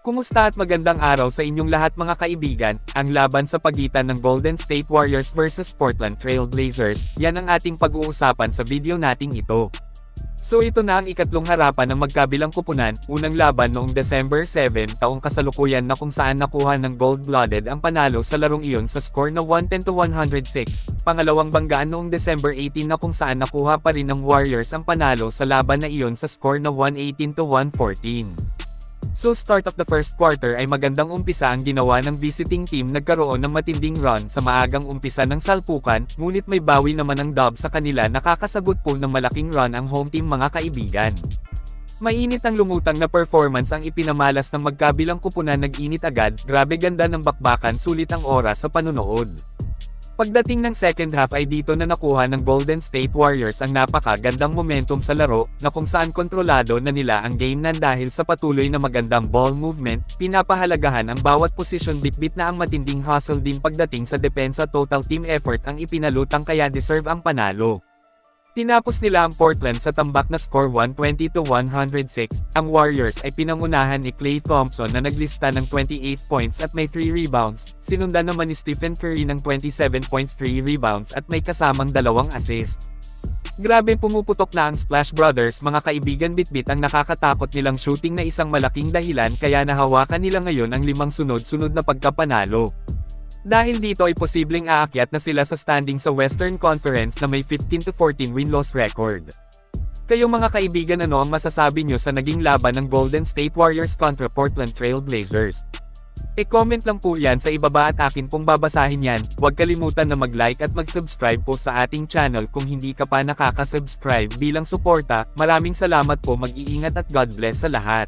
Kumusta at magandang araw sa inyong lahat mga kaibigan, ang laban sa pagitan ng Golden State Warriors versus Portland Trail Blazers, yan ang ating pag-uusapan sa video nating ito. So ito na ang ikatlong harapan ng magkabilang kupunan, unang laban noong December 7 taong kasalukuyan na kung saan nakuha ng gold-blooded ang panalo sa larong iyon sa score na 110 to 106, pangalawang banggaan noong December 18 na kung saan nakuha pa rin ng Warriors ang panalo sa laban na iyon sa score na 118 to 114. So start of the first quarter ay magandang umpisa ang ginawa ng visiting team nagkaroon ng matinding run sa maagang umpisa ng salpukan, ngunit may bawi naman ang dub sa kanila nakakasagot po ng malaking run ang home team mga kaibigan. Mainit ang lumutang na performance ang ipinamalas ng magkabilang kupunan nag-init agad, grabe ganda ng bakbakan sulit ang oras sa panunood. Pagdating ng second half ay dito na nakuha ng Golden State Warriors ang napakagandang momentum sa laro, na kung saan kontrolado na nila ang game nan dahil sa patuloy na magandang ball movement, pinapahalagahan ang bawat posisyon bitbit na ang matinding hustle din pagdating sa depensa total team effort ang ipinalutang kaya deserve ang panalo. Tinapos nila ang Portland sa tambak na score 120 to 106. Ang Warriors ay pinangunahan ni Klay Thompson na naglista ng 28 points at may 3 rebounds, sinundan naman ni Stephen Curry ng 27 points 3 rebounds at may kasamang dalawang assist. Grabe pumuputok na ang Splash Brothers mga kaibigan bitbit ang nakakatakot nilang shooting na isang malaking dahilan kaya nahawakan nila ngayon ang limang sunod-sunod na pagkapanalo. Dahil dito ay posibleng aakyat na sila sa standing sa Western Conference na may 15 to 14 win-loss record. Kayo mga kaibigan ano ang masasabi nyo sa naging laban ng Golden State Warriors kontra Portland Trail Blazers? E-comment lang po yan sa ibaba at akin pong babasahin yan, huwag kalimutan na mag-like at mag-subscribe po sa ating channel kung hindi ka pa nakaka-subscribe bilang suporta, maraming salamat po mag-iingat at God bless sa lahat.